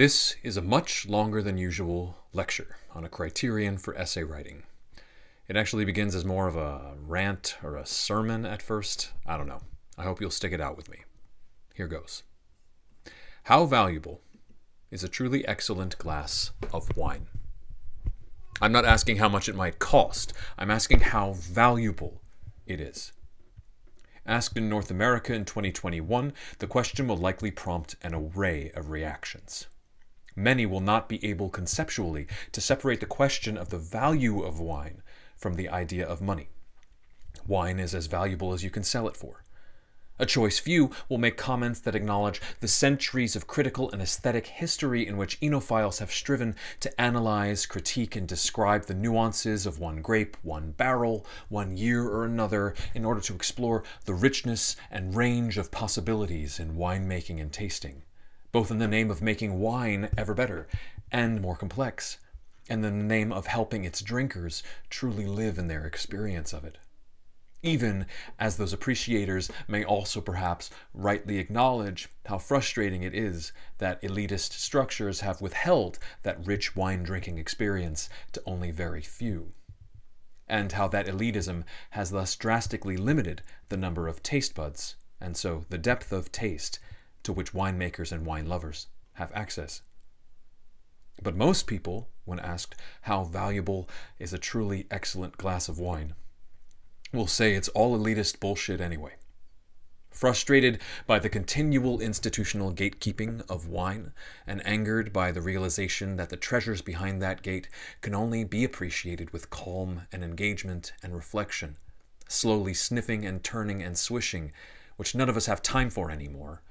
This is a much longer than usual lecture on a criterion for essay writing. It actually begins as more of a rant or a sermon at first. I don't know. I hope you'll stick it out with me. Here goes. How valuable is a truly excellent glass of wine? I'm not asking how much it might cost. I'm asking how valuable it is. Asked in North America in 2021, the question will likely prompt an array of reactions. Many will not be able conceptually to separate the question of the value of wine from the idea of money. Wine is as valuable as you can sell it for. A choice few will make comments that acknowledge the centuries of critical and aesthetic history in which enophiles have striven to analyze, critique, and describe the nuances of one grape, one barrel, one year or another, in order to explore the richness and range of possibilities in winemaking and tasting, both in the name of making wine ever better and more complex, and in the name of helping its drinkers truly live in their experience of it. Even as those appreciators may also perhaps rightly acknowledge how frustrating it is that elitist structures have withheld that rich wine drinking experience to only very few, and how that elitism has thus drastically limited the number of taste buds, and so the depth of taste to which winemakers and wine lovers have access. But most people, when asked how valuable is a truly excellent glass of wine, will say it's all elitist bullshit anyway. Frustrated by the continual institutional gatekeeping of wine, and angered by the realization that the treasures behind that gate can only be appreciated with calm and engagement and reflection, slowly sniffing and turning and swishing, which none of us have time for anymore,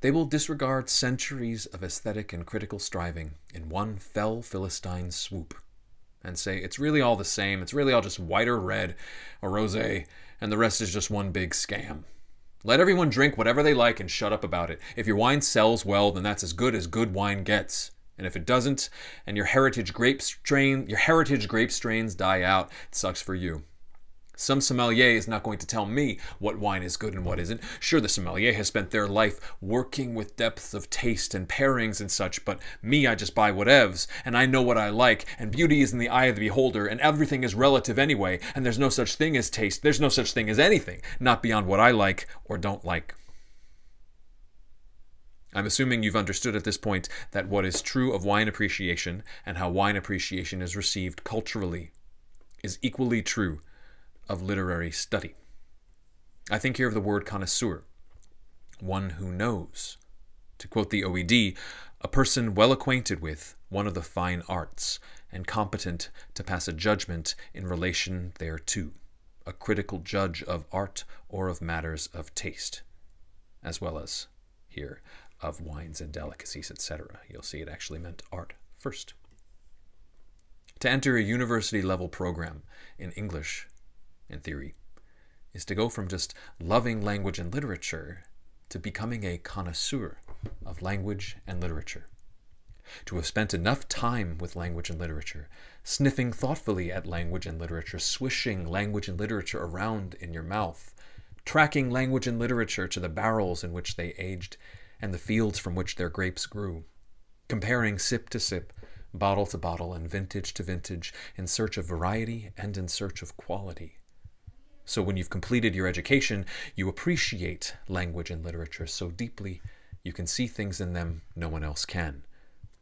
they will disregard centuries of aesthetic and critical striving in one fell Philistine swoop and say it's really all the same. It's really all just white or red or rose, and the rest is just one big scam. Let everyone drink whatever they like and shut up about it. If your wine sells well, then that's as good as good wine gets. And if it doesn't, and your heritage grape strain, your heritage grape strains die out, it sucks for you. Some sommelier is not going to tell me what wine is good and what isn't. Sure, the sommelier has spent their life working with depth of taste and pairings and such, but me, I just buy whatevs, and I know what I like, and beauty is in the eye of the beholder, and everything is relative anyway, and there's no such thing as taste. There's no such thing as anything, not beyond what I like or don't like. I'm assuming you've understood at this point that what is true of wine appreciation and how wine appreciation is received culturally is equally true of literary study. I think here of the word connoisseur, one who knows. To quote the OED, a person well acquainted with one of the fine arts and competent to pass a judgment in relation thereto, a critical judge of art or of matters of taste, as well as here of wines and delicacies, etc. You'll see it actually meant art first. To enter a university level program in English in theory, is to go from just loving language and literature to becoming a connoisseur of language and literature. To have spent enough time with language and literature, sniffing thoughtfully at language and literature, swishing language and literature around in your mouth, tracking language and literature to the barrels in which they aged and the fields from which their grapes grew, comparing sip to sip, bottle to bottle, and vintage to vintage in search of variety and in search of quality. So when you've completed your education, you appreciate language and literature so deeply you can see things in them no one else can.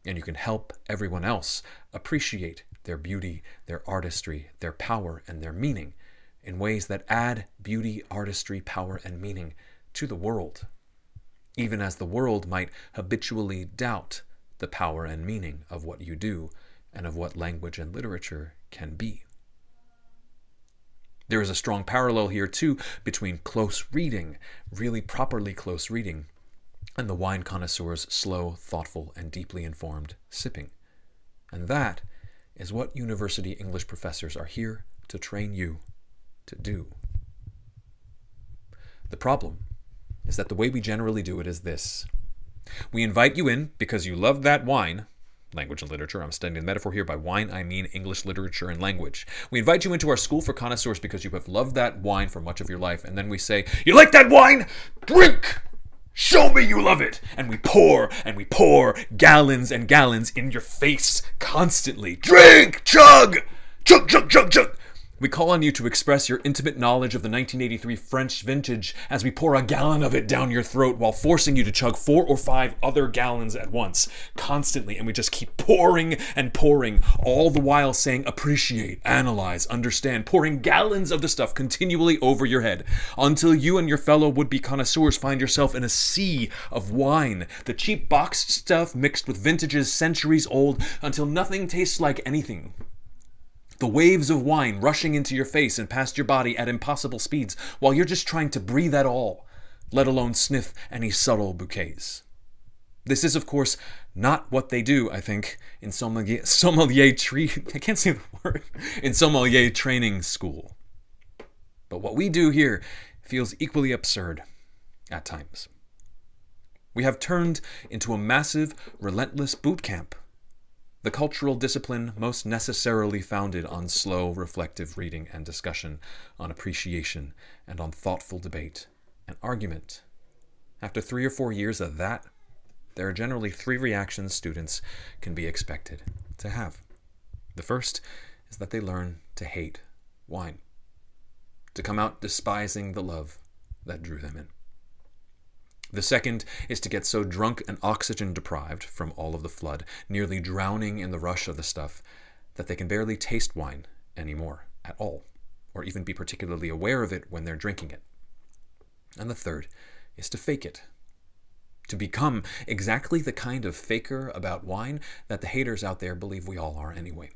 And you can help everyone else appreciate their beauty, their artistry, their power, and their meaning in ways that add beauty, artistry, power, and meaning to the world, even as the world might habitually doubt the power and meaning of what you do and of what language and literature can be. There is a strong parallel here, too, between close reading, really properly close reading, and the wine connoisseur's slow, thoughtful, and deeply informed sipping. And that is what university English professors are here to train you to do. The problem is that the way we generally do it is this. We invite you in because you love that wine, language and literature. I'm studying the metaphor here. By wine, I mean English literature and language. We invite you into our school for connoisseurs because you have loved that wine for much of your life. And then we say, You like that wine? Drink! Show me you love it! And we pour and we pour gallons and gallons in your face constantly. Drink! Chug! Chug, chug, chug, chug! We call on you to express your intimate knowledge of the 1983 French vintage as we pour a gallon of it down your throat while forcing you to chug four or five other gallons at once, constantly, and we just keep pouring and pouring, all the while saying appreciate, analyze, understand, pouring gallons of the stuff continually over your head until you and your fellow would be connoisseurs find yourself in a sea of wine, the cheap boxed stuff mixed with vintages centuries old until nothing tastes like anything the waves of wine rushing into your face and past your body at impossible speeds while you're just trying to breathe at all, let alone sniff any subtle bouquets. This is, of course, not what they do, I think, in sommelier, sommelier tree, I can't say the word, in sommelier training school. But what we do here feels equally absurd at times. We have turned into a massive, relentless boot camp the cultural discipline most necessarily founded on slow, reflective reading and discussion, on appreciation, and on thoughtful debate and argument. After three or four years of that, there are generally three reactions students can be expected to have. The first is that they learn to hate wine, to come out despising the love that drew them in. The second is to get so drunk and oxygen deprived from all of the flood, nearly drowning in the rush of the stuff, that they can barely taste wine anymore at all, or even be particularly aware of it when they're drinking it. And the third is to fake it. To become exactly the kind of faker about wine that the haters out there believe we all are anyway.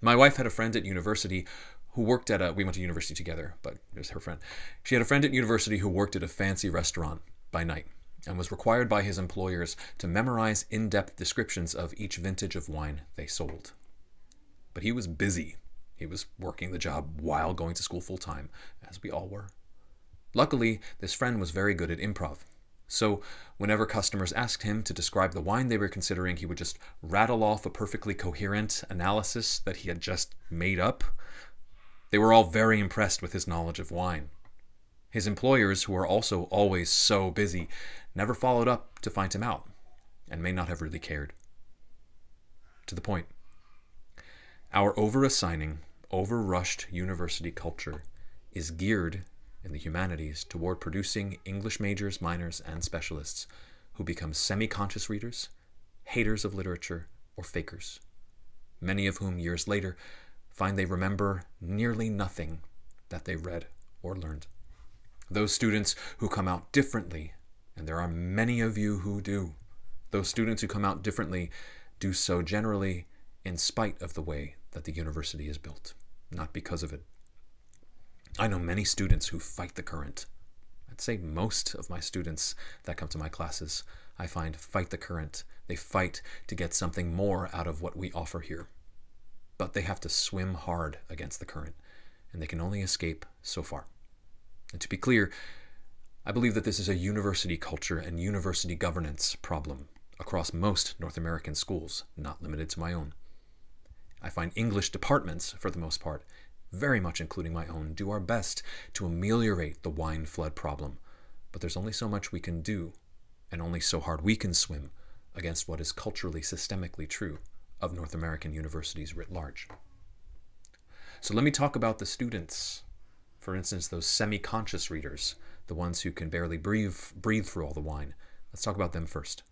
My wife had a friend at university who worked at a, we went to university together, but it was her friend. She had a friend at university who worked at a fancy restaurant by night and was required by his employers to memorize in depth descriptions of each vintage of wine they sold. But he was busy. He was working the job while going to school full time, as we all were. Luckily, this friend was very good at improv. So, whenever customers asked him to describe the wine they were considering, he would just rattle off a perfectly coherent analysis that he had just made up. They were all very impressed with his knowledge of wine. His employers, who are also always so busy, never followed up to find him out, and may not have really cared. To the point. Our over-assigning, over-rushed university culture is geared in the humanities toward producing English majors, minors, and specialists who become semi-conscious readers, haters of literature, or fakers, many of whom years later find they remember nearly nothing that they read or learned. Those students who come out differently, and there are many of you who do, those students who come out differently do so generally in spite of the way that the university is built, not because of it. I know many students who fight the current. I'd say most of my students that come to my classes, I find fight the current. They fight to get something more out of what we offer here. But they have to swim hard against the current, and they can only escape so far. And to be clear, I believe that this is a university culture and university governance problem across most North American schools, not limited to my own. I find English departments, for the most part, very much including my own, do our best to ameliorate the wine flood problem, but there's only so much we can do, and only so hard we can swim against what is culturally systemically true of North American universities writ large. So let me talk about the students for instance, those semi-conscious readers, the ones who can barely breathe, breathe through all the wine. Let's talk about them first.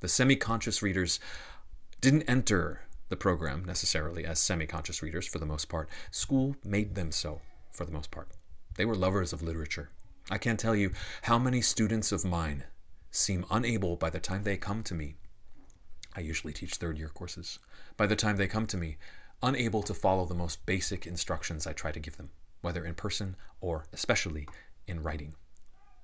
The semi-conscious readers didn't enter the program necessarily as semi-conscious readers for the most part. School made them so for the most part. They were lovers of literature. I can't tell you how many students of mine seem unable by the time they come to me. I usually teach third year courses. By the time they come to me, unable to follow the most basic instructions I try to give them whether in person or especially in writing.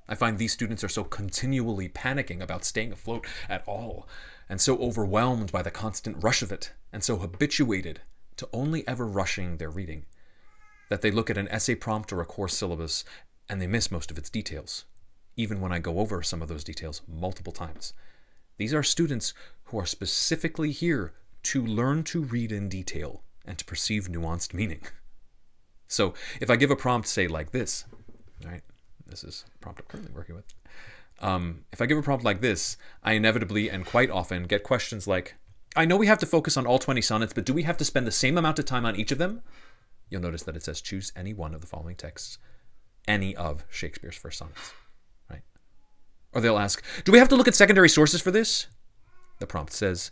I find these students are so continually panicking about staying afloat at all, and so overwhelmed by the constant rush of it, and so habituated to only ever rushing their reading, that they look at an essay prompt or a course syllabus and they miss most of its details, even when I go over some of those details multiple times. These are students who are specifically here to learn to read in detail and to perceive nuanced meaning. So if I give a prompt, say like this, right? This is prompt I'm currently working with. Um, if I give a prompt like this, I inevitably and quite often get questions like, I know we have to focus on all 20 sonnets, but do we have to spend the same amount of time on each of them? You'll notice that it says choose any one of the following texts, any of Shakespeare's first sonnets, right? Or they'll ask, do we have to look at secondary sources for this? The prompt says,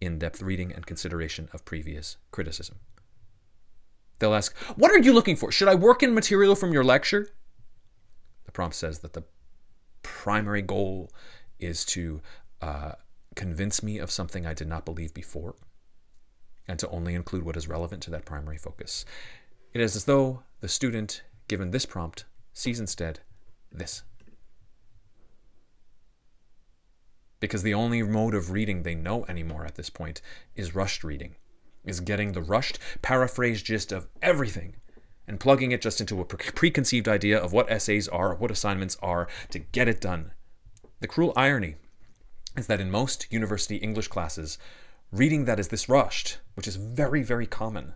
in-depth reading and consideration of previous criticism. They'll ask, what are you looking for? Should I work in material from your lecture? The prompt says that the primary goal is to uh, convince me of something I did not believe before and to only include what is relevant to that primary focus. It is as though the student, given this prompt, sees instead this. Because the only mode of reading they know anymore at this point is rushed reading, is getting the rushed, paraphrased gist of everything and plugging it just into a pre preconceived idea of what essays are, what assignments are, to get it done. The cruel irony is that in most university English classes, reading that is this rushed, which is very, very common,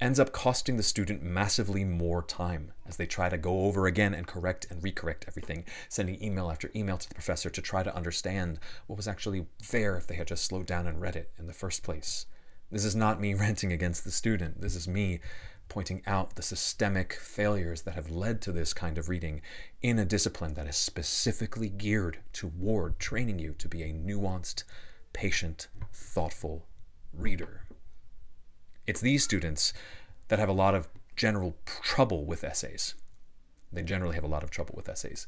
ends up costing the student massively more time as they try to go over again and correct and recorrect everything, sending email after email to the professor to try to understand what was actually there if they had just slowed down and read it in the first place. This is not me ranting against the student. This is me pointing out the systemic failures that have led to this kind of reading in a discipline that is specifically geared toward training you to be a nuanced, patient, thoughtful reader. It's these students that have a lot of general trouble with essays. They generally have a lot of trouble with essays.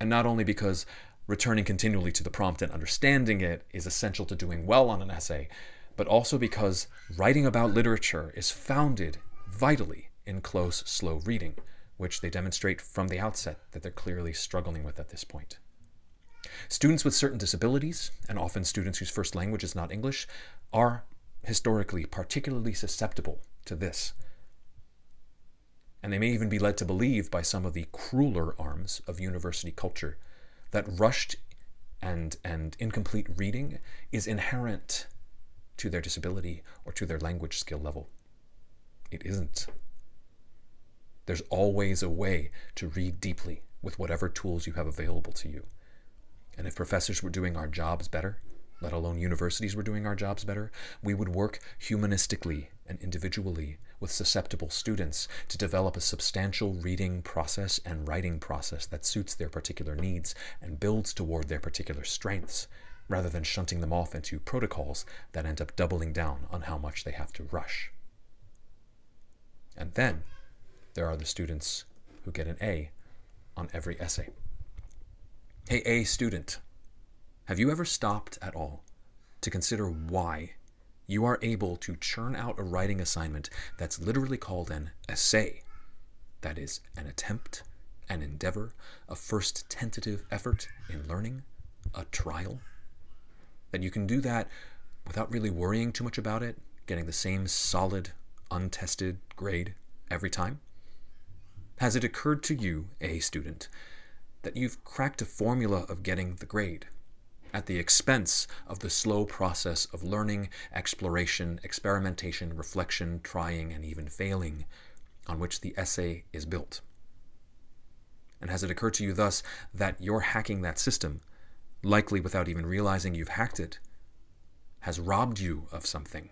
And not only because returning continually to the prompt and understanding it is essential to doing well on an essay, but also because writing about literature is founded vitally in close, slow reading, which they demonstrate from the outset that they're clearly struggling with at this point. Students with certain disabilities, and often students whose first language is not English, are historically particularly susceptible to this. And they may even be led to believe by some of the crueler arms of university culture that rushed and, and incomplete reading is inherent to their disability or to their language skill level. It isn't. There's always a way to read deeply with whatever tools you have available to you. And if professors were doing our jobs better, let alone universities were doing our jobs better, we would work humanistically and individually with susceptible students to develop a substantial reading process and writing process that suits their particular needs and builds toward their particular strengths, rather than shunting them off into protocols that end up doubling down on how much they have to rush. And then there are the students who get an A on every essay. Hey, A student, have you ever stopped at all to consider why you are able to churn out a writing assignment that's literally called an essay? That is, an attempt, an endeavor, a first tentative effort in learning, a trial? That you can do that without really worrying too much about it, getting the same solid, untested grade every time? Has it occurred to you, A student, that you've cracked a formula of getting the grade at the expense of the slow process of learning, exploration, experimentation, reflection, trying, and even failing on which the essay is built? And has it occurred to you thus that you're hacking that system, likely without even realizing you've hacked it, has robbed you of something?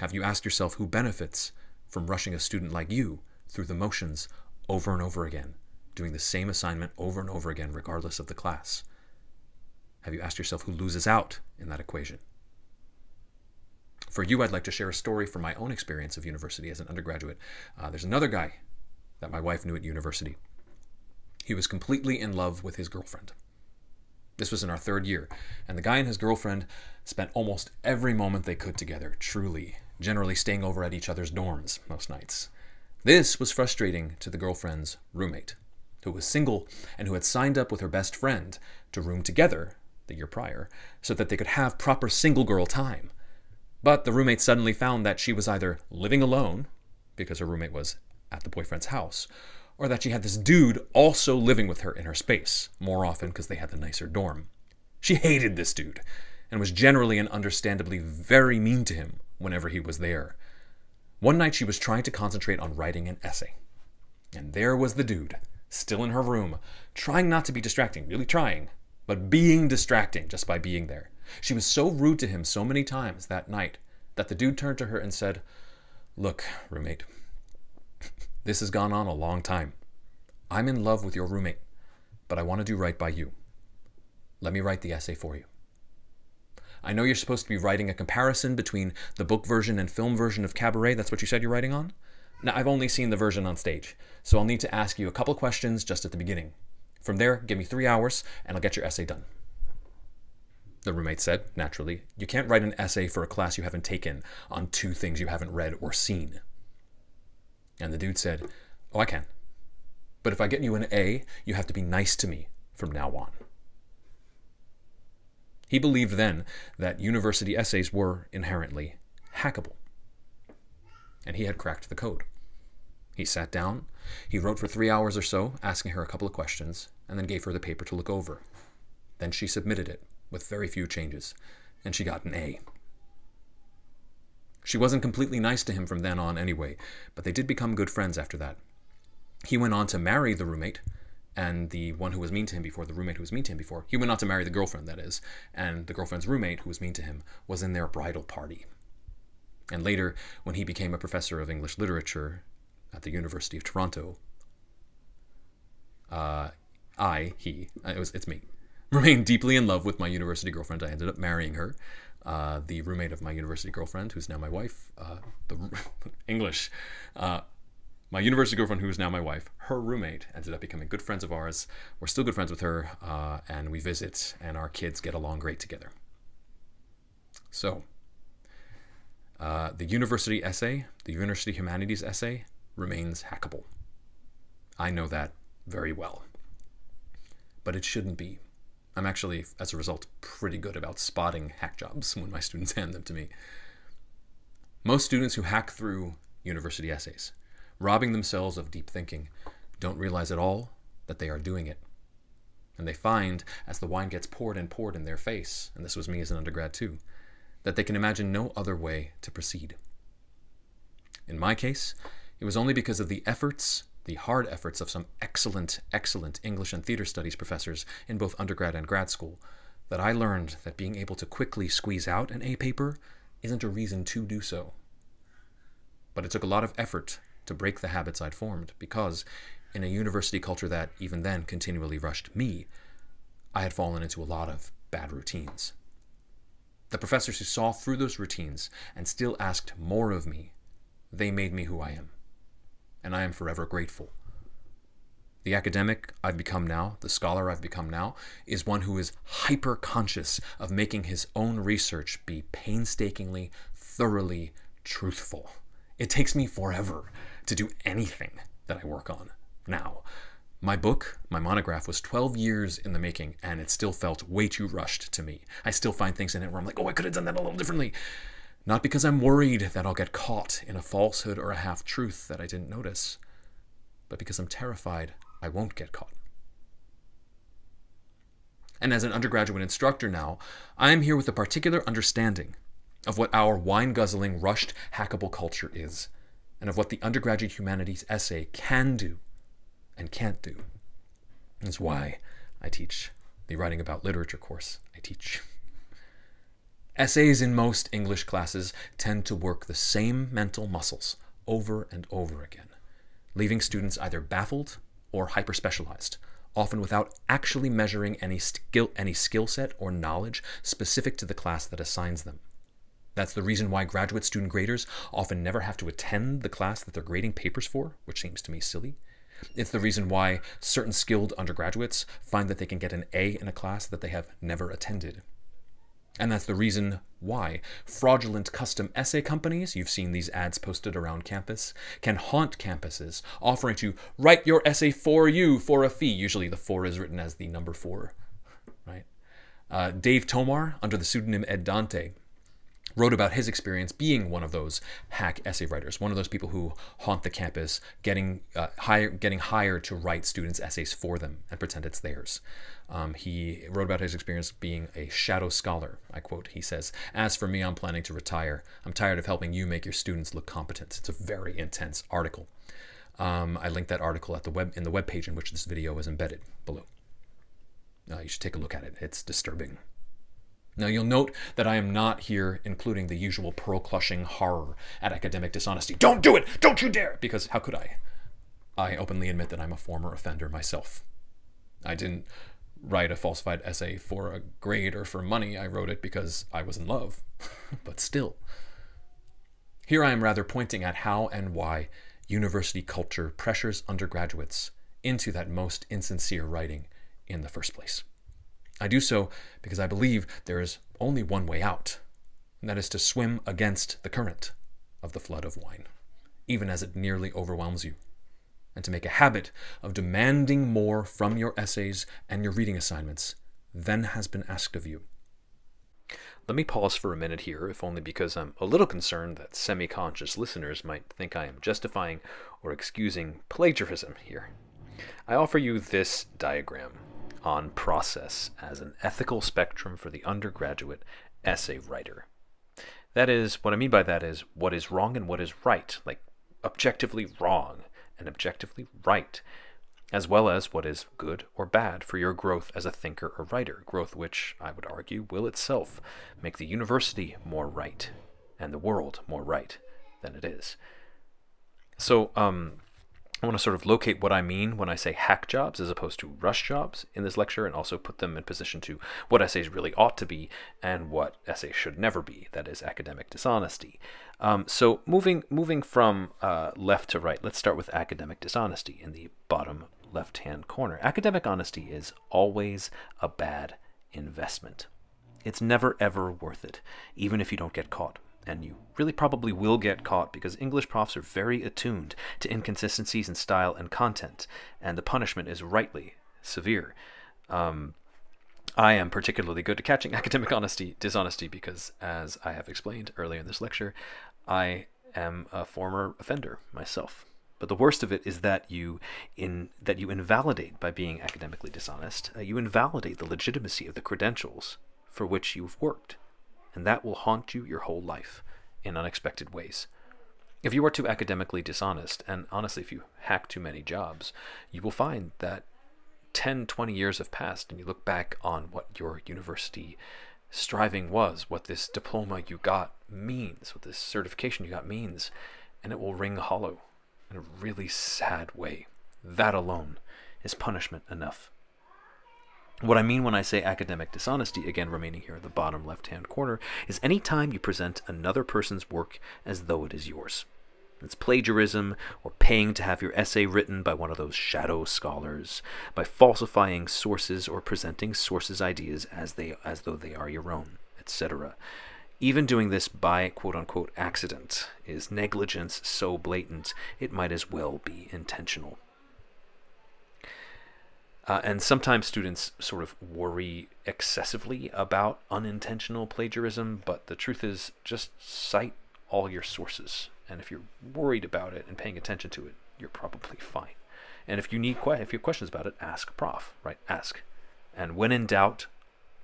Have you asked yourself who benefits from rushing a student like you through the motions over and over again, doing the same assignment over and over again, regardless of the class? Have you asked yourself who loses out in that equation? For you, I'd like to share a story from my own experience of university as an undergraduate. Uh, there's another guy that my wife knew at university. He was completely in love with his girlfriend. This was in our third year, and the guy and his girlfriend spent almost every moment they could together, truly generally staying over at each other's dorms most nights. This was frustrating to the girlfriend's roommate, who was single and who had signed up with her best friend to room together the year prior so that they could have proper single girl time. But the roommate suddenly found that she was either living alone, because her roommate was at the boyfriend's house, or that she had this dude also living with her in her space, more often because they had the nicer dorm. She hated this dude and was generally and understandably very mean to him whenever he was there. One night she was trying to concentrate on writing an essay. And there was the dude, still in her room, trying not to be distracting, really trying, but being distracting just by being there. She was so rude to him so many times that night that the dude turned to her and said, Look, roommate, this has gone on a long time. I'm in love with your roommate, but I want to do right by you. Let me write the essay for you. I know you're supposed to be writing a comparison between the book version and film version of Cabaret. That's what you said you're writing on? Now, I've only seen the version on stage, so I'll need to ask you a couple questions just at the beginning. From there, give me three hours, and I'll get your essay done. The roommate said, naturally, you can't write an essay for a class you haven't taken on two things you haven't read or seen. And the dude said, Oh, I can. But if I get you an A, you have to be nice to me from now on. He believed then that university essays were inherently hackable. And he had cracked the code. He sat down, he wrote for three hours or so, asking her a couple of questions, and then gave her the paper to look over. Then she submitted it with very few changes, and she got an A. She wasn't completely nice to him from then on anyway, but they did become good friends after that. He went on to marry the roommate, and the one who was mean to him before, the roommate who was mean to him before, he went on to marry the girlfriend, that is, and the girlfriend's roommate, who was mean to him, was in their bridal party. And later, when he became a professor of English literature at the University of Toronto, uh, I, he, uh, it was, it's me, remained deeply in love with my university girlfriend. I ended up marrying her. Uh, the roommate of my university girlfriend, who's now my wife, uh, the English, uh, my university girlfriend, who is now my wife, her roommate ended up becoming good friends of ours. We're still good friends with her, uh, and we visit, and our kids get along great together. So, uh, the university essay, the university humanities essay, remains hackable. I know that very well. But it shouldn't be. I'm actually, as a result, pretty good about spotting hack jobs when my students hand them to me. Most students who hack through university essays robbing themselves of deep thinking, don't realize at all that they are doing it. And they find, as the wine gets poured and poured in their face, and this was me as an undergrad too, that they can imagine no other way to proceed. In my case, it was only because of the efforts, the hard efforts of some excellent, excellent English and theater studies professors in both undergrad and grad school, that I learned that being able to quickly squeeze out an A paper isn't a reason to do so. But it took a lot of effort to break the habits I'd formed because, in a university culture that even then continually rushed me, I had fallen into a lot of bad routines. The professors who saw through those routines and still asked more of me, they made me who I am. And I am forever grateful. The academic I've become now, the scholar I've become now, is one who is hyper conscious of making his own research be painstakingly, thoroughly truthful. It takes me forever to do anything that I work on now. My book, my monograph, was 12 years in the making, and it still felt way too rushed to me. I still find things in it where I'm like, oh, I could have done that a little differently. Not because I'm worried that I'll get caught in a falsehood or a half truth that I didn't notice, but because I'm terrified I won't get caught. And as an undergraduate instructor now, I am here with a particular understanding of what our wine guzzling, rushed, hackable culture is and of what the undergraduate humanities essay can do and can't do. That's why I teach the writing about literature course I teach. Essays in most English classes tend to work the same mental muscles over and over again, leaving students either baffled or hyperspecialized, often without actually measuring any skill any skill set or knowledge specific to the class that assigns them. That's the reason why graduate student graders often never have to attend the class that they're grading papers for, which seems to me silly. It's the reason why certain skilled undergraduates find that they can get an A in a class that they have never attended. And that's the reason why fraudulent custom essay companies, you've seen these ads posted around campus, can haunt campuses, offering to write your essay for you for a fee. Usually the four is written as the number four, right? Uh, Dave Tomar, under the pseudonym Ed Dante, wrote about his experience being one of those hack essay writers, one of those people who haunt the campus, getting uh, hire, getting hired to write students' essays for them and pretend it's theirs. Um, he wrote about his experience being a shadow scholar. I quote, he says, As for me, I'm planning to retire. I'm tired of helping you make your students look competent. It's a very intense article. Um, I linked that article at the web in the web page in which this video is embedded below. Uh, you should take a look at it. It's disturbing. Now you'll note that I am not here including the usual pearl-clutching horror at academic dishonesty. Don't do it! Don't you dare! Because how could I? I openly admit that I'm a former offender myself. I didn't write a falsified essay for a grade or for money. I wrote it because I was in love. but still. Here I am rather pointing at how and why university culture pressures undergraduates into that most insincere writing in the first place. I do so because I believe there is only one way out, and that is to swim against the current of the flood of wine, even as it nearly overwhelms you, and to make a habit of demanding more from your essays and your reading assignments than has been asked of you. Let me pause for a minute here, if only because I'm a little concerned that semi conscious listeners might think I am justifying or excusing plagiarism here. I offer you this diagram on process as an ethical spectrum for the undergraduate essay writer. That is, what I mean by that is what is wrong and what is right, like objectively wrong and objectively right, as well as what is good or bad for your growth as a thinker or writer, growth which, I would argue, will itself make the university more right and the world more right than it is. So, um, I want to sort of locate what I mean when I say hack jobs as opposed to rush jobs in this lecture and also put them in position to what essays really ought to be and what essays should never be, that is academic dishonesty. Um, so moving, moving from uh, left to right, let's start with academic dishonesty in the bottom left-hand corner. Academic honesty is always a bad investment. It's never ever worth it, even if you don't get caught and you really probably will get caught because English profs are very attuned to inconsistencies in style and content, and the punishment is rightly severe. Um, I am particularly good at catching academic honesty, dishonesty, because as I have explained earlier in this lecture, I am a former offender myself. But the worst of it is that you in that you invalidate by being academically dishonest. Uh, you invalidate the legitimacy of the credentials for which you've worked and that will haunt you your whole life in unexpected ways. If you are too academically dishonest, and honestly, if you hack too many jobs, you will find that 10, 20 years have passed, and you look back on what your university striving was, what this diploma you got means, what this certification you got means, and it will ring hollow in a really sad way. That alone is punishment enough. What I mean when I say academic dishonesty, again remaining here at the bottom left-hand corner, is any time you present another person's work as though it is yours. It's plagiarism or paying to have your essay written by one of those shadow scholars, by falsifying sources or presenting sources' ideas as they as though they are your own, etc. Even doing this by quote unquote accident is negligence so blatant it might as well be intentional. Uh, and sometimes students sort of worry excessively about unintentional plagiarism, but the truth is just cite all your sources. And if you're worried about it and paying attention to it, you're probably fine. And if you need que- if you have questions about it, ask prof, right? Ask. And when in doubt,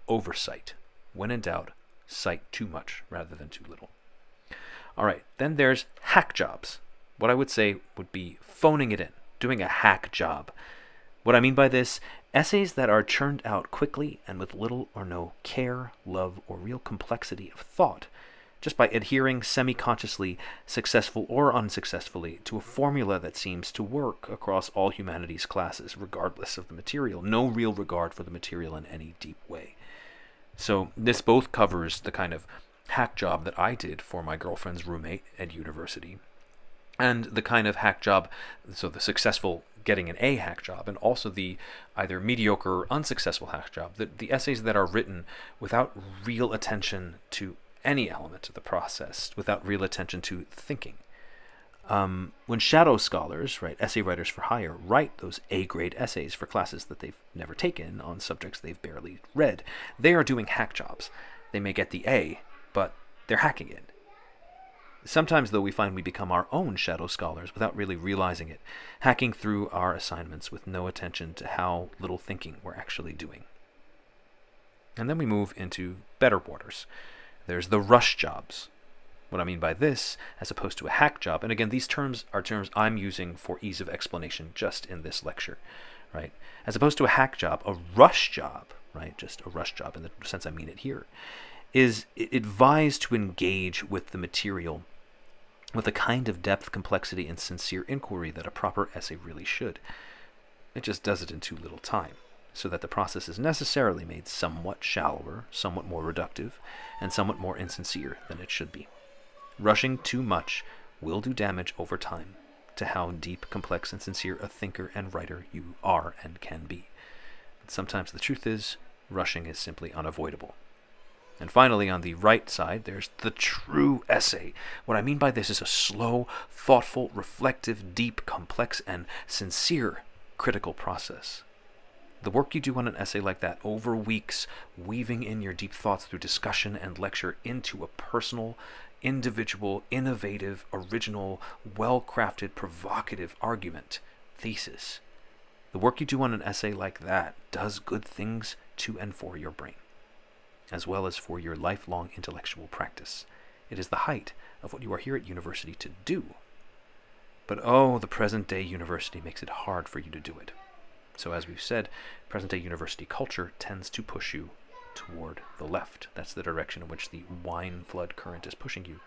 oversight. When in doubt, cite too much rather than too little. All right, then there's hack jobs. What I would say would be phoning it in, doing a hack job. What I mean by this, essays that are churned out quickly and with little or no care, love, or real complexity of thought, just by adhering semi consciously, successful or unsuccessfully, to a formula that seems to work across all humanities classes, regardless of the material. No real regard for the material in any deep way. So, this both covers the kind of hack job that I did for my girlfriend's roommate at university, and the kind of hack job, so the successful getting an A hack job, and also the either mediocre or unsuccessful hack job. The, the essays that are written without real attention to any element of the process, without real attention to thinking. Um, when shadow scholars, right, essay writers for hire, write those A grade essays for classes that they've never taken on subjects they've barely read, they are doing hack jobs. They may get the A, but they're hacking it. Sometimes, though, we find we become our own shadow scholars without really realizing it, hacking through our assignments with no attention to how little thinking we're actually doing. And then we move into better waters. There's the rush jobs. What I mean by this, as opposed to a hack job, and again, these terms are terms I'm using for ease of explanation just in this lecture, right? As opposed to a hack job, a rush job, right? Just a rush job in the sense I mean it here, is advised to engage with the material with a kind of depth, complexity, and sincere inquiry that a proper essay really should. It just does it in too little time, so that the process is necessarily made somewhat shallower, somewhat more reductive, and somewhat more insincere than it should be. Rushing too much will do damage over time to how deep, complex, and sincere a thinker and writer you are and can be. Sometimes the truth is, rushing is simply unavoidable. And finally, on the right side, there's the true essay. What I mean by this is a slow, thoughtful, reflective, deep, complex, and sincere critical process. The work you do on an essay like that over weeks, weaving in your deep thoughts through discussion and lecture into a personal, individual, innovative, original, well crafted, provocative argument, thesis. The work you do on an essay like that does good things to and for your brain as well as for your lifelong intellectual practice. It is the height of what you are here at university to do. But oh, the present day university makes it hard for you to do it. So, as we've said, present day university culture tends to push you toward the left. That's the direction in which the wine flood current is pushing you,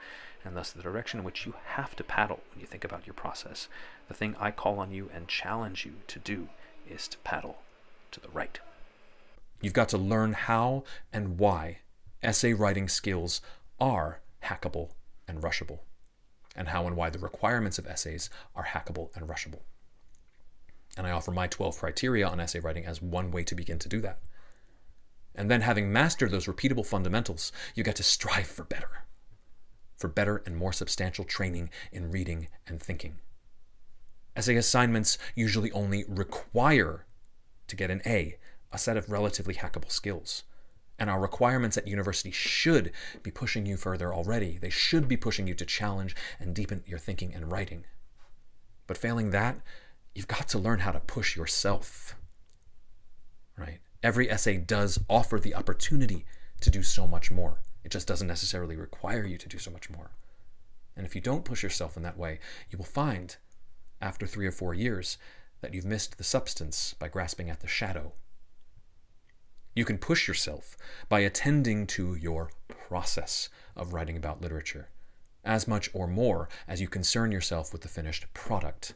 and thus the direction in which you have to paddle when you think about your process. The thing I call on you and challenge you to do is to paddle to the right. You've got to learn how and why essay writing skills are hackable and rushable, and how and why the requirements of essays are hackable and rushable. And I offer my 12 criteria on essay writing as one way to begin to do that. And then, having mastered those repeatable fundamentals, you get to strive for better, for better and more substantial training in reading and thinking. Essay assignments usually only require to get an A a set of relatively hackable skills. And our requirements at university should be pushing you further already. They should be pushing you to challenge and deepen your thinking and writing. But failing that, you've got to learn how to push yourself. Right? Every essay does offer the opportunity to do so much more. It just doesn't necessarily require you to do so much more. And if you don't push yourself in that way, you will find, after three or four years, that you've missed the substance by grasping at the shadow you can push yourself by attending to your process of writing about literature, as much or more as you concern yourself with the finished product,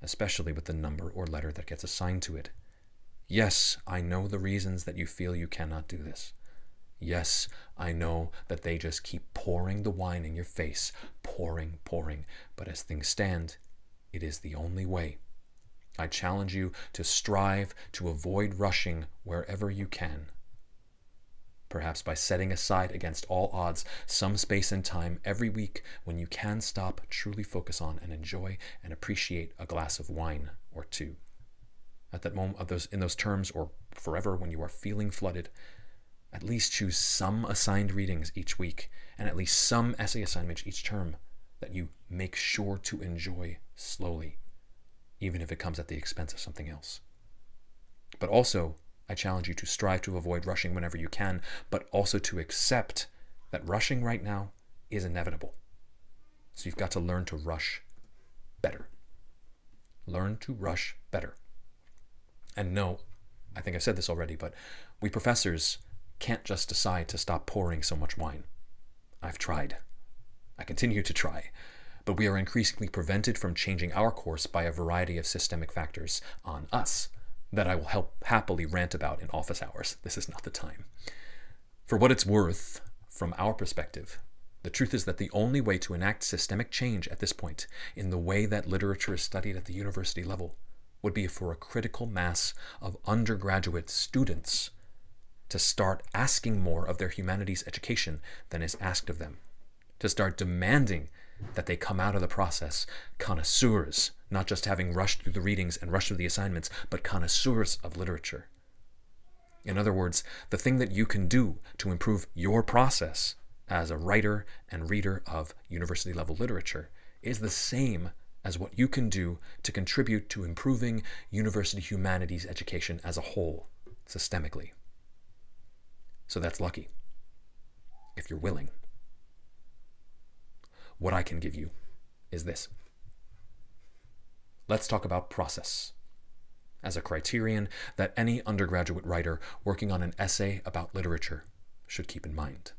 especially with the number or letter that gets assigned to it. Yes, I know the reasons that you feel you cannot do this. Yes, I know that they just keep pouring the wine in your face, pouring, pouring, but as things stand, it is the only way. I challenge you to strive to avoid rushing wherever you can. Perhaps by setting aside against all odds some space and time every week when you can stop, truly focus on, and enjoy and appreciate a glass of wine or two. At that moment of those in those terms or forever when you are feeling flooded, at least choose some assigned readings each week and at least some essay assignments each term that you make sure to enjoy slowly even if it comes at the expense of something else. But also, I challenge you to strive to avoid rushing whenever you can, but also to accept that rushing right now is inevitable. So you've got to learn to rush better. Learn to rush better. And no, I think I've said this already, but we professors can't just decide to stop pouring so much wine. I've tried. I continue to try but we are increasingly prevented from changing our course by a variety of systemic factors on us that I will help happily rant about in office hours. This is not the time. For what it's worth, from our perspective, the truth is that the only way to enact systemic change at this point, in the way that literature is studied at the university level, would be for a critical mass of undergraduate students to start asking more of their humanities education than is asked of them, to start demanding that they come out of the process connoisseurs, not just having rushed through the readings and rushed through the assignments, but connoisseurs of literature. In other words, the thing that you can do to improve your process as a writer and reader of university level literature is the same as what you can do to contribute to improving university humanities education as a whole, systemically. So that's lucky, if you're willing. What I can give you is this. Let's talk about process as a criterion that any undergraduate writer working on an essay about literature should keep in mind.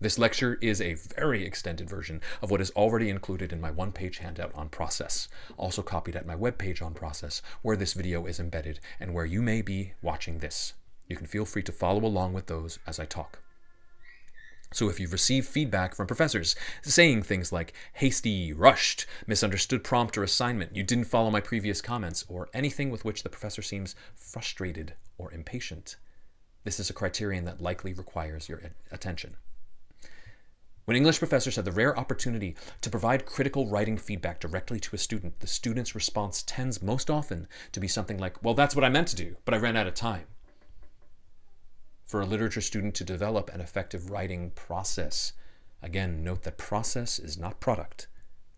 This lecture is a very extended version of what is already included in my one-page handout on process, also copied at my webpage on process, where this video is embedded and where you may be watching this. You can feel free to follow along with those as I talk. So if you've received feedback from professors saying things like hasty, rushed, misunderstood prompt or assignment, you didn't follow my previous comments, or anything with which the professor seems frustrated or impatient, this is a criterion that likely requires your attention. When English professors have the rare opportunity to provide critical writing feedback directly to a student, the student's response tends most often to be something like, Well, that's what I meant to do, but I ran out of time. For a literature student to develop an effective writing process, again, note that process is not product,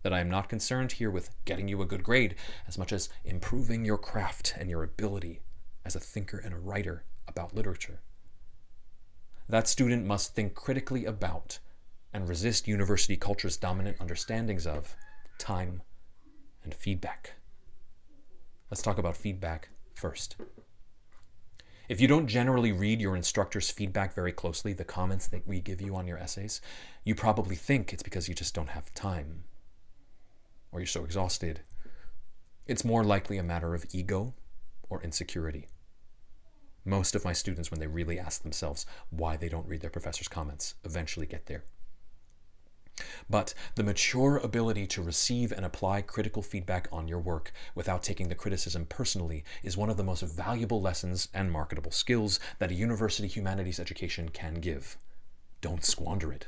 that I am not concerned here with getting you a good grade as much as improving your craft and your ability as a thinker and a writer about literature. That student must think critically about and resist university culture's dominant understandings of time and feedback. Let's talk about feedback first. If you don't generally read your instructor's feedback very closely, the comments that we give you on your essays, you probably think it's because you just don't have time or you're so exhausted. It's more likely a matter of ego or insecurity. Most of my students, when they really ask themselves why they don't read their professor's comments, eventually get there. But the mature ability to receive and apply critical feedback on your work without taking the criticism personally is one of the most valuable lessons and marketable skills that a university humanities education can give. Don't squander it.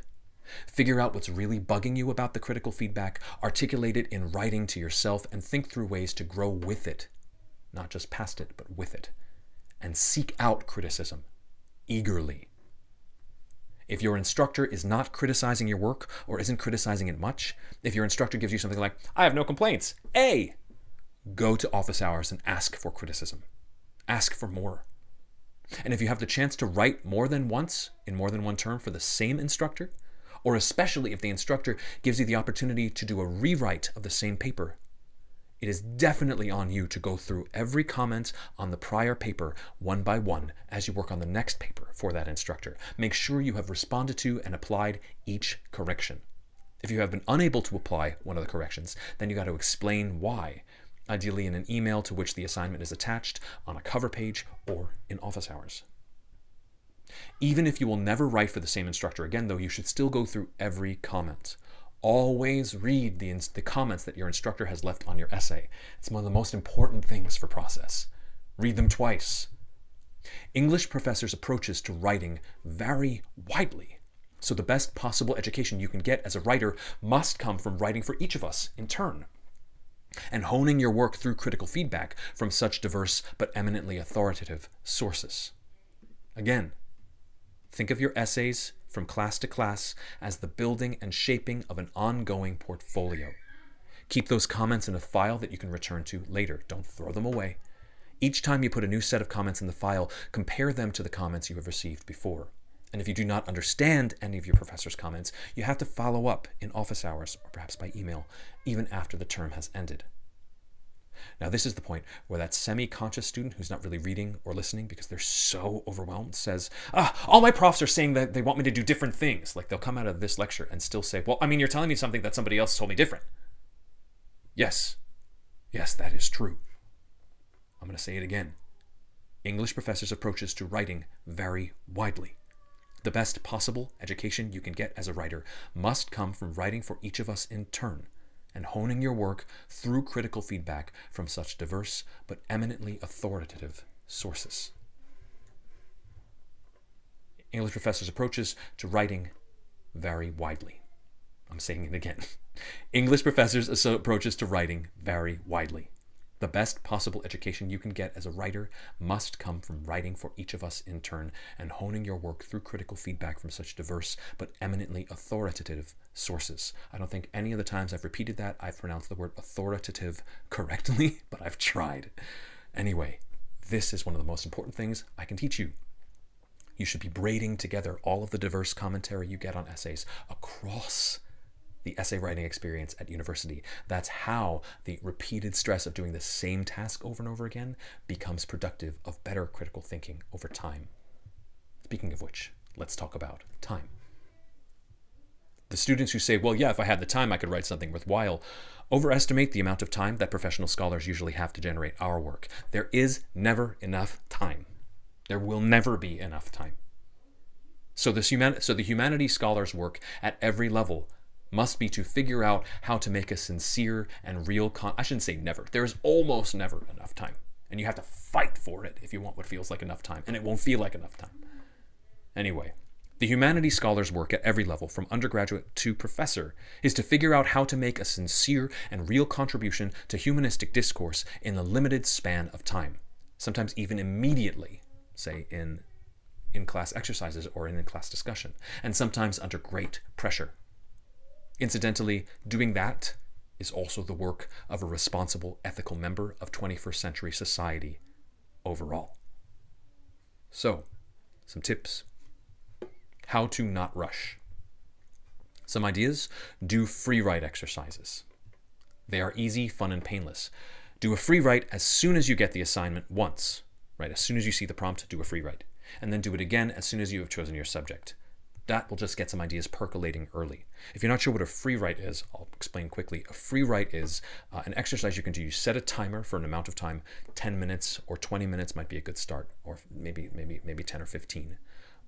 Figure out what's really bugging you about the critical feedback, articulate it in writing to yourself, and think through ways to grow with it. Not just past it, but with it. And seek out criticism eagerly. If your instructor is not criticizing your work or isn't criticizing it much, if your instructor gives you something like, I have no complaints, A, go to office hours and ask for criticism. Ask for more. And if you have the chance to write more than once in more than one term for the same instructor, or especially if the instructor gives you the opportunity to do a rewrite of the same paper, it is definitely on you to go through every comment on the prior paper one by one as you work on the next paper for that instructor. Make sure you have responded to and applied each correction. If you have been unable to apply one of the corrections, then you got to explain why, ideally in an email to which the assignment is attached, on a cover page, or in office hours. Even if you will never write for the same instructor again, though, you should still go through every comment. Always read the, the comments that your instructor has left on your essay. It's one of the most important things for process. Read them twice. English professors' approaches to writing vary widely. So the best possible education you can get as a writer must come from writing for each of us in turn and honing your work through critical feedback from such diverse but eminently authoritative sources. Again, think of your essays from class to class as the building and shaping of an ongoing portfolio. Keep those comments in a file that you can return to later. Don't throw them away. Each time you put a new set of comments in the file, compare them to the comments you have received before. And if you do not understand any of your professor's comments, you have to follow up in office hours or perhaps by email, even after the term has ended. Now, this is the point where that semi conscious student who's not really reading or listening because they're so overwhelmed says, Ah, all my profs are saying that they want me to do different things. Like they'll come out of this lecture and still say, Well, I mean, you're telling me something that somebody else told me different. Yes, yes, that is true. I'm going to say it again. English professors' approaches to writing vary widely. The best possible education you can get as a writer must come from writing for each of us in turn and honing your work through critical feedback from such diverse but eminently authoritative sources. English professors' approaches to writing vary widely. I'm saying it again. English professors' approaches to writing vary widely. The best possible education you can get as a writer must come from writing for each of us in turn and honing your work through critical feedback from such diverse but eminently authoritative sources. I don't think any of the times I've repeated that I've pronounced the word authoritative correctly, but I've tried. Anyway, this is one of the most important things I can teach you. You should be braiding together all of the diverse commentary you get on essays across the essay writing experience at university. That's how the repeated stress of doing the same task over and over again becomes productive of better critical thinking over time. Speaking of which, let's talk about time. The students who say, well, yeah, if I had the time, I could write something worthwhile, overestimate the amount of time that professional scholars usually have to generate our work. There is never enough time. There will never be enough time. So, this human- so the humanities scholars' work at every level must be to figure out how to make a sincere and real con- I shouldn't say never. There is almost never enough time. And you have to fight for it if you want what feels like enough time. And it won't feel like enough time. Anyway, the humanities scholars' work at every level, from undergraduate to professor, is to figure out how to make a sincere and real contribution to humanistic discourse in the limited span of time, sometimes even immediately, say in in class exercises or in class discussion, and sometimes under great pressure. Incidentally, doing that is also the work of a responsible ethical member of 21st century society overall. So, some tips how to not rush. Some ideas do free write exercises. They are easy, fun, and painless. Do a free write as soon as you get the assignment once, right? As soon as you see the prompt, do a free write. And then do it again as soon as you have chosen your subject. That will just get some ideas percolating early. If you're not sure what a free write is, I'll explain quickly. A free write is uh, an exercise you can do. You set a timer for an amount of time, 10 minutes or 20 minutes might be a good start, or maybe maybe maybe 10 or 15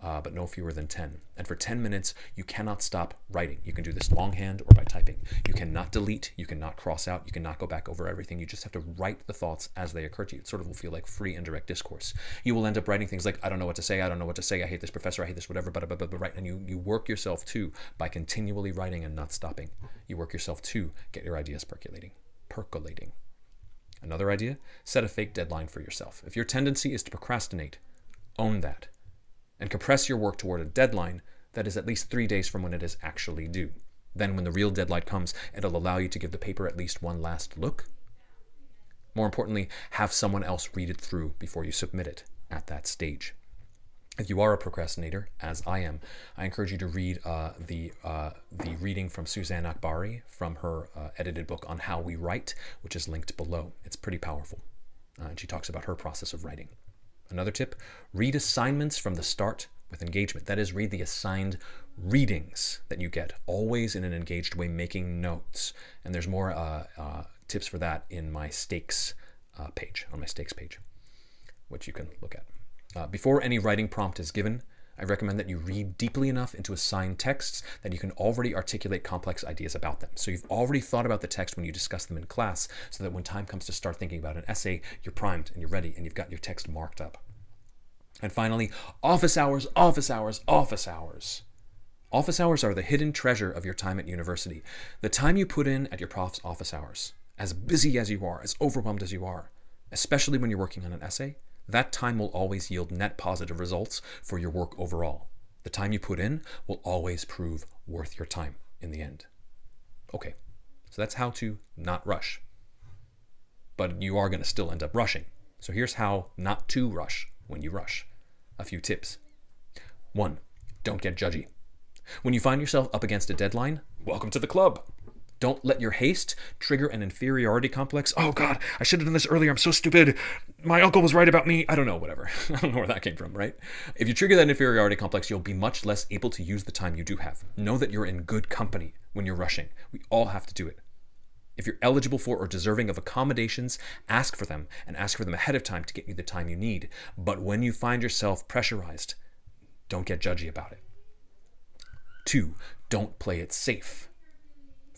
uh, but no fewer than 10. And for 10 minutes, you cannot stop writing. You can do this longhand or by typing. You cannot delete, you cannot cross out, you cannot go back over everything. You just have to write the thoughts as they occur to you. It sort of will feel like free indirect discourse. You will end up writing things like, I don't know what to say, I don't know what to say, I hate this professor, I hate this whatever, but, but, but, but right. And you, you work yourself to by continually writing and not stopping. You work yourself to get your ideas percolating. Percolating. Another idea, set a fake deadline for yourself. If your tendency is to procrastinate, own that and compress your work toward a deadline that is at least three days from when it is actually due. Then, when the real deadline comes, it'll allow you to give the paper at least one last look. More importantly, have someone else read it through before you submit it at that stage. If you are a procrastinator, as I am, I encourage you to read uh, the uh, the reading from Suzanne Akbari from her uh, edited book on how we write, which is linked below. It's pretty powerful, uh, and she talks about her process of writing. Another tip read assignments from the start with engagement. That is, read the assigned readings that you get, always in an engaged way, making notes. And there's more uh, uh, tips for that in my stakes uh, page, on my stakes page, which you can look at. Uh, before any writing prompt is given, I recommend that you read deeply enough into assigned texts that you can already articulate complex ideas about them. So you've already thought about the text when you discuss them in class, so that when time comes to start thinking about an essay, you're primed and you're ready and you've got your text marked up. And finally, office hours, office hours, office hours. Office hours are the hidden treasure of your time at university. The time you put in at your prof's office hours, as busy as you are, as overwhelmed as you are, especially when you're working on an essay, that time will always yield net positive results for your work overall. The time you put in will always prove worth your time in the end. Okay, so that's how to not rush. But you are going to still end up rushing. So here's how not to rush when you rush. A few tips. One, don't get judgy. When you find yourself up against a deadline, welcome to the club. Don't let your haste trigger an inferiority complex. Oh God, I should have done this earlier. I'm so stupid. My uncle was right about me. I don't know, whatever. I don't know where that came from, right? If you trigger that inferiority complex, you'll be much less able to use the time you do have. Know that you're in good company when you're rushing. We all have to do it. If you're eligible for or deserving of accommodations, ask for them and ask for them ahead of time to get you the time you need. But when you find yourself pressurized, don't get judgy about it. Two, don't play it safe.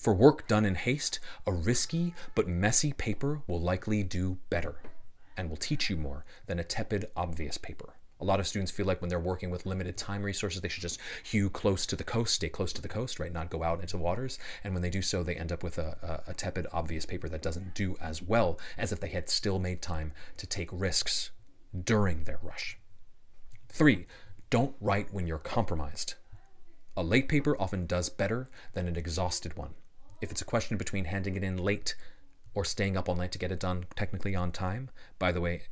For work done in haste, a risky but messy paper will likely do better and will teach you more than a tepid, obvious paper. A lot of students feel like when they're working with limited time resources, they should just hew close to the coast, stay close to the coast, right? Not go out into waters. And when they do so, they end up with a, a, a tepid, obvious paper that doesn't do as well as if they had still made time to take risks during their rush. Three, don't write when you're compromised. A late paper often does better than an exhausted one if it's a question between handing it in late or staying up all night to get it done technically on time, by the way,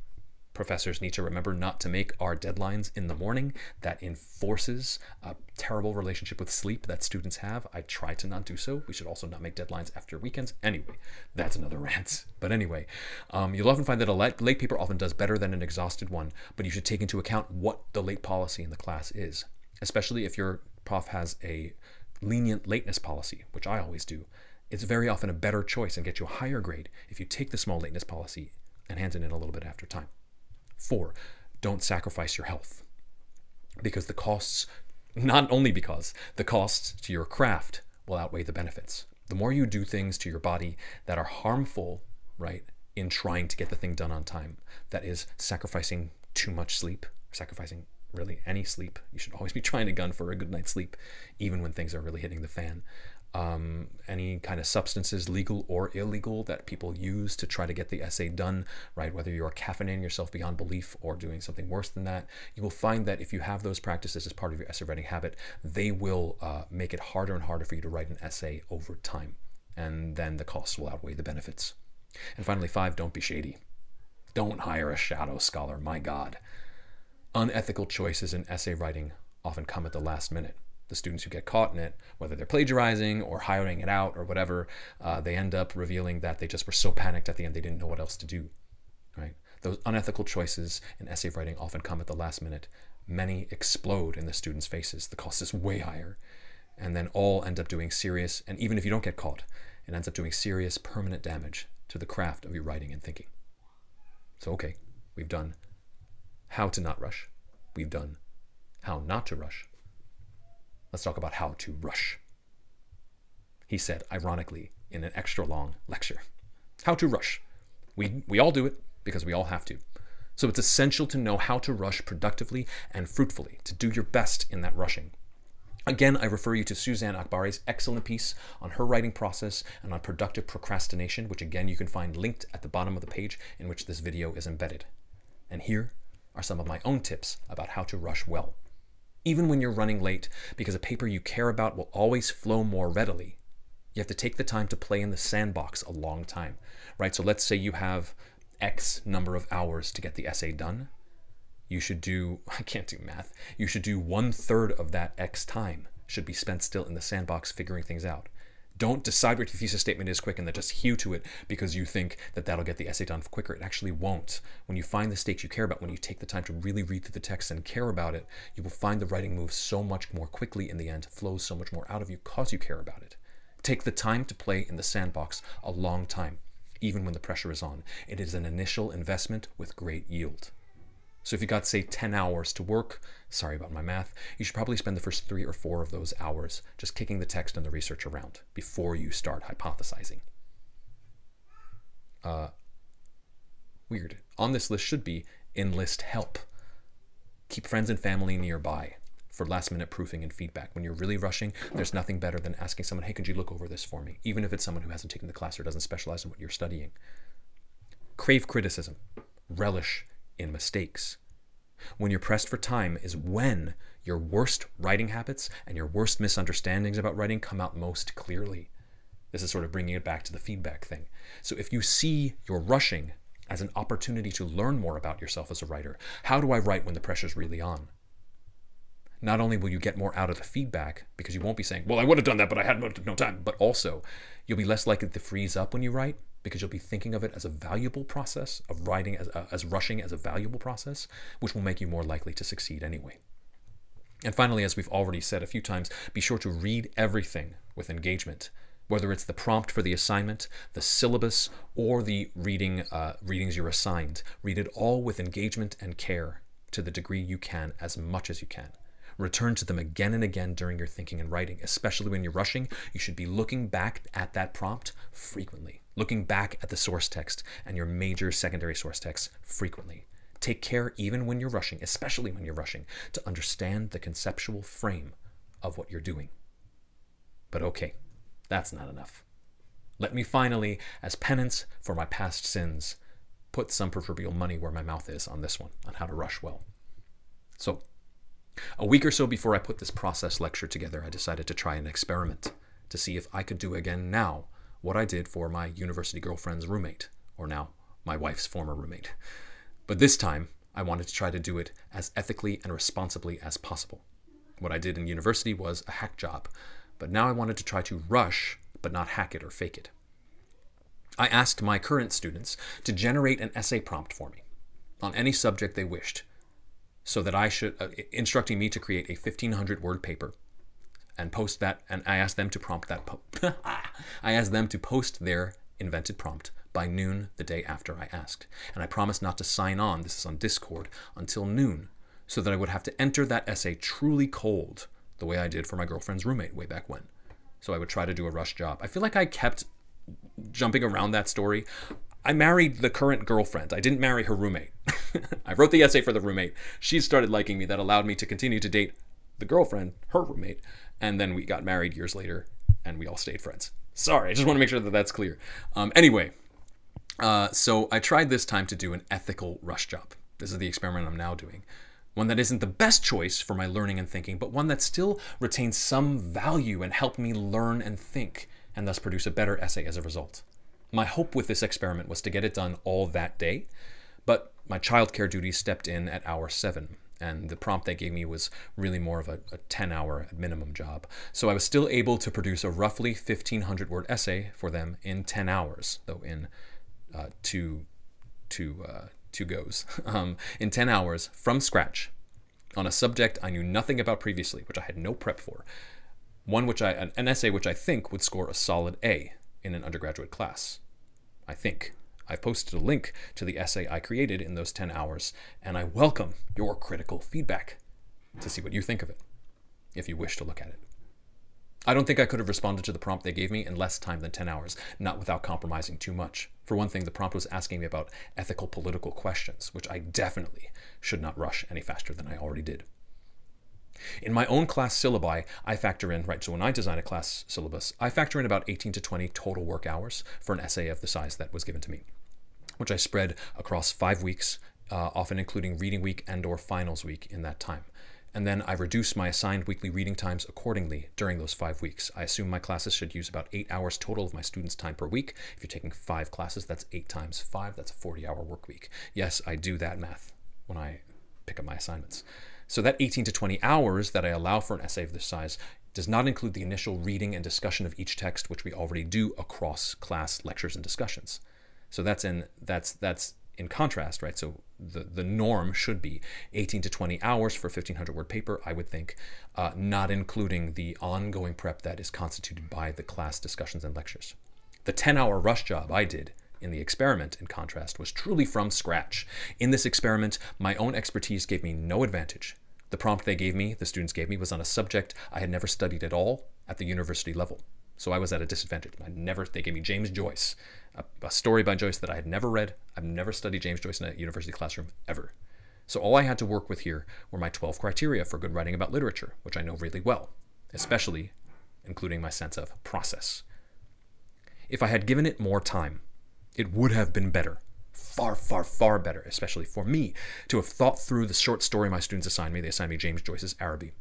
professors need to remember not to make our deadlines in the morning. That enforces a terrible relationship with sleep that students have. I try to not do so. We should also not make deadlines after weekends. Anyway, that's another rant. But anyway, um, you'll often find that a late paper often does better than an exhausted one, but you should take into account what the late policy in the class is, especially if your prof has a lenient lateness policy, which I always do. It's very often a better choice and get you a higher grade if you take the small lateness policy and hand it in a little bit after time. Four, don't sacrifice your health because the costs, not only because the costs to your craft will outweigh the benefits. The more you do things to your body that are harmful, right, in trying to get the thing done on time, that is sacrificing too much sleep, sacrificing really any sleep. You should always be trying to gun for a good night's sleep, even when things are really hitting the fan um, any kind of substances, legal or illegal, that people use to try to get the essay done, right? Whether you're caffeinating yourself beyond belief or doing something worse than that, you will find that if you have those practices as part of your essay writing habit, they will uh, make it harder and harder for you to write an essay over time. And then the costs will outweigh the benefits. And finally, five, don't be shady. Don't hire a shadow scholar, my God. Unethical choices in essay writing often come at the last minute the students who get caught in it, whether they're plagiarizing or hiring it out or whatever, uh, they end up revealing that they just were so panicked at the end they didn't know what else to do. Right? Those unethical choices in essay writing often come at the last minute. Many explode in the students' faces. The cost is way higher. And then all end up doing serious, and even if you don't get caught, it ends up doing serious permanent damage to the craft of your writing and thinking. So, okay, we've done how to not rush. We've done how not to rush. Let's talk about how to rush. He said, ironically, in an extra long lecture. How to rush. We, we all do it because we all have to. So it's essential to know how to rush productively and fruitfully, to do your best in that rushing. Again, I refer you to Suzanne Akbari's excellent piece on her writing process and on productive procrastination, which again you can find linked at the bottom of the page in which this video is embedded. And here are some of my own tips about how to rush well even when you're running late, because a paper you care about will always flow more readily. You have to take the time to play in the sandbox a long time, right? So let's say you have X number of hours to get the essay done. You should do, I can't do math, you should do one third of that X time should be spent still in the sandbox figuring things out. Don't decide what your thesis statement is quick and then just hew to it because you think that that'll get the essay done quicker. It actually won't. When you find the stakes you care about, when you take the time to really read through the text and care about it, you will find the writing moves so much more quickly in the end, flows so much more out of you because you care about it. Take the time to play in the sandbox a long time, even when the pressure is on. It is an initial investment with great yield. So if you got, say, 10 hours to work, sorry about my math, you should probably spend the first three or four of those hours just kicking the text and the research around before you start hypothesizing. Uh, weird. On this list should be enlist help. Keep friends and family nearby for last minute proofing and feedback. When you're really rushing, there's nothing better than asking someone, hey, could you look over this for me? Even if it's someone who hasn't taken the class or doesn't specialize in what you're studying. Crave criticism. Relish in mistakes. When you're pressed for time is when your worst writing habits and your worst misunderstandings about writing come out most clearly. This is sort of bringing it back to the feedback thing. So if you see your rushing as an opportunity to learn more about yourself as a writer, how do I write when the pressure's really on? Not only will you get more out of the feedback because you won't be saying, well, I would have done that, but I had no time, but also you'll be less likely to freeze up when you write because you'll be thinking of it as a valuable process, of writing as, uh, as rushing as a valuable process, which will make you more likely to succeed anyway. And finally, as we've already said a few times, be sure to read everything with engagement, whether it's the prompt for the assignment, the syllabus, or the reading uh, readings you're assigned. Read it all with engagement and care to the degree you can, as much as you can. Return to them again and again during your thinking and writing, especially when you're rushing. You should be looking back at that prompt frequently looking back at the source text and your major secondary source text frequently. Take care, even when you're rushing, especially when you're rushing, to understand the conceptual frame of what you're doing. But okay, that's not enough. Let me finally, as penance for my past sins, put some proverbial money where my mouth is on this one, on how to rush well. So, a week or so before I put this process lecture together, I decided to try an experiment to see if I could do again now what I did for my university girlfriend's roommate, or now my wife's former roommate. But this time, I wanted to try to do it as ethically and responsibly as possible. What I did in university was a hack job, but now I wanted to try to rush but not hack it or fake it. I asked my current students to generate an essay prompt for me on any subject they wished, so that I should, uh, instructing me to create a 1500 word paper and post that, and I asked them to prompt that, I asked them to post their invented prompt by noon the day after I asked. And I promised not to sign on, this is on Discord, until noon, so that I would have to enter that essay truly cold, the way I did for my girlfriend's roommate way back when. So I would try to do a rush job. I feel like I kept jumping around that story. I married the current girlfriend. I didn't marry her roommate. I wrote the essay for the roommate. She started liking me. That allowed me to continue to date the girlfriend, her roommate. And then we got married years later and we all stayed friends. Sorry, I just want to make sure that that's clear. Um, anyway, uh, so I tried this time to do an ethical rush job. This is the experiment I'm now doing. One that isn't the best choice for my learning and thinking, but one that still retains some value and helped me learn and think, and thus produce a better essay as a result. My hope with this experiment was to get it done all that day, but my childcare duties stepped in at hour seven, and the prompt they gave me was really more of a, a 10 hour minimum job. So I was still able to produce a roughly 1500 word essay for them in 10 hours, though in uh, two, two, uh, two goes, um, in 10 hours from scratch on a subject I knew nothing about previously, which I had no prep for. One which I, an, an essay which I think would score a solid A in an undergraduate class. I think. I've posted a link to the essay I created in those 10 hours, and I welcome your critical feedback to see what you think of it, if you wish to look at it. I don't think I could have responded to the prompt they gave me in less time than 10 hours, not without compromising too much. For one thing, the prompt was asking me about ethical political questions, which I definitely should not rush any faster than I already did. In my own class syllabi, I factor in, right, so when I design a class syllabus, I factor in about 18 to 20 total work hours for an essay of the size that was given to me, which I spread across five weeks, uh, often including reading week and or finals week in that time. And then I reduce my assigned weekly reading times accordingly during those five weeks. I assume my classes should use about eight hours total of my students' time per week. If you're taking five classes, that's eight times five, that's a 40 hour work week. Yes, I do that math when I pick up my assignments. So that 18 to 20 hours that I allow for an essay of this size does not include the initial reading and discussion of each text, which we already do across class lectures and discussions. So that's in that's that's in contrast, right? So the, the norm should be 18 to 20 hours for 1500 word paper, I would think, uh, not including the ongoing prep that is constituted by the class discussions and lectures. The 10 hour rush job I did in the experiment, in contrast, was truly from scratch. In this experiment, my own expertise gave me no advantage. The prompt they gave me, the students gave me, was on a subject I had never studied at all at the university level. So I was at a disadvantage. I never, they gave me James Joyce, a, a story by Joyce that I had never read. I've never studied James Joyce in a university classroom ever. So all I had to work with here were my 12 criteria for good writing about literature, which I know really well, especially including my sense of process. If I had given it more time, it would have been better, far, far, far better, especially for me, to have thought through the short story my students assigned me. They assigned me James Joyce's Araby.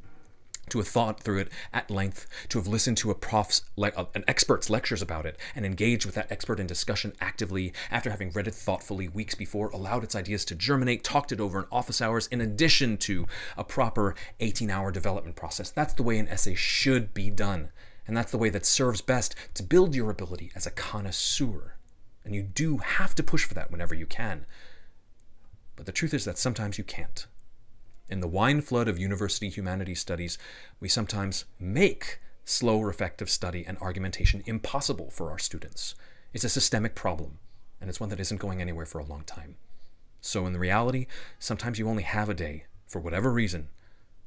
To have thought through it at length, to have listened to a prof's, like uh, an expert's lectures about it, and engaged with that expert in discussion actively after having read it thoughtfully weeks before, allowed its ideas to germinate, talked it over in office hours, in addition to a proper 18 hour development process. That's the way an essay should be done. And that's the way that serves best to build your ability as a connoisseur. And you do have to push for that whenever you can. But the truth is that sometimes you can't. In the wine flood of university humanities studies, we sometimes make slow, reflective study and argumentation impossible for our students. It's a systemic problem, and it's one that isn't going anywhere for a long time. So, in reality, sometimes you only have a day, for whatever reason,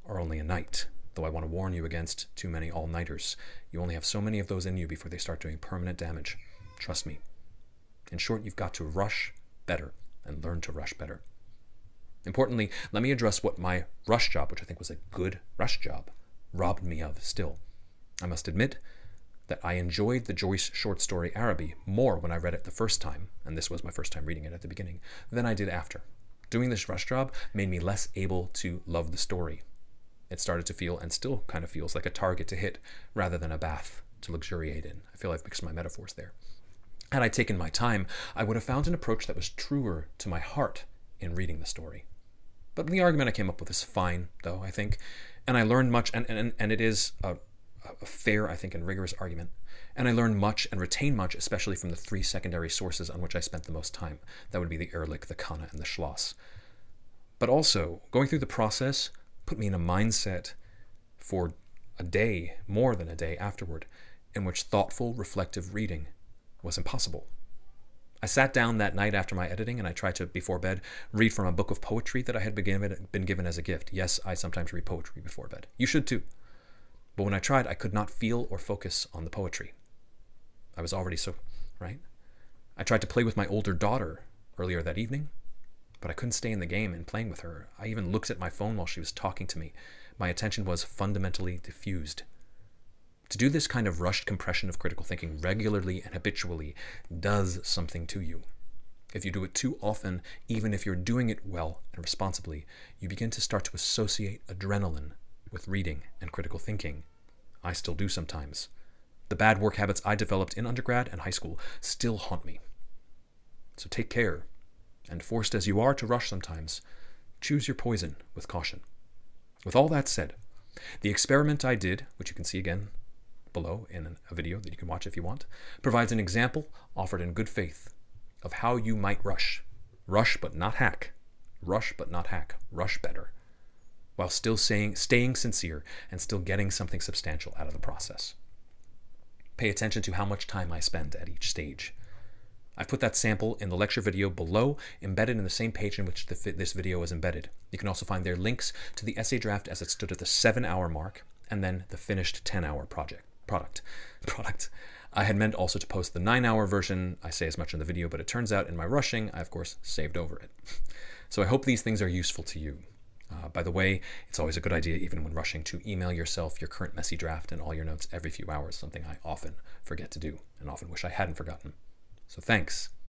or only a night. Though I want to warn you against too many all nighters. You only have so many of those in you before they start doing permanent damage. Trust me. In short, you've got to rush better and learn to rush better. Importantly, let me address what my rush job, which I think was a good rush job, robbed me of still. I must admit that I enjoyed the Joyce short story Araby more when I read it the first time, and this was my first time reading it at the beginning, than I did after. Doing this rush job made me less able to love the story. It started to feel, and still kind of feels, like a target to hit rather than a bath to luxuriate in. I feel I've mixed my metaphors there. Had I taken my time, I would have found an approach that was truer to my heart in reading the story. But the argument I came up with is fine, though, I think. And I learned much, and, and, and it is a, a fair, I think, and rigorous argument. And I learned much and retained much, especially from the three secondary sources on which I spent the most time. That would be the Ehrlich, the Kanna, and the Schloss. But also, going through the process put me in a mindset for a day, more than a day afterward, in which thoughtful, reflective reading was impossible. I sat down that night after my editing and I tried to, before bed, read from a book of poetry that I had been given, been given as a gift. Yes, I sometimes read poetry before bed. You should too. But when I tried, I could not feel or focus on the poetry. I was already so, right? I tried to play with my older daughter earlier that evening, but I couldn't stay in the game and playing with her. I even looked at my phone while she was talking to me. My attention was fundamentally diffused. To do this kind of rushed compression of critical thinking regularly and habitually does something to you. If you do it too often, even if you're doing it well and responsibly, you begin to start to associate adrenaline with reading and critical thinking. I still do sometimes. The bad work habits I developed in undergrad and high school still haunt me. So take care, and forced as you are to rush sometimes, choose your poison with caution. With all that said, the experiment I did, which you can see again below in a video that you can watch if you want, provides an example offered in good faith of how you might rush. Rush but not hack. Rush but not hack. Rush better. While still saying, staying sincere and still getting something substantial out of the process. Pay attention to how much time I spend at each stage. I've put that sample in the lecture video below, embedded in the same page in which the, this video is embedded. You can also find there links to the essay draft as it stood at the seven hour mark, and then the finished 10 hour project product. Product. I had meant also to post the nine hour version. I say as much in the video, but it turns out in my rushing, I of course saved over it. So I hope these things are useful to you. Uh, by the way, it's always a good idea, even when rushing, to email yourself your current messy draft and all your notes every few hours, something I often forget to do and often wish I hadn't forgotten. So thanks.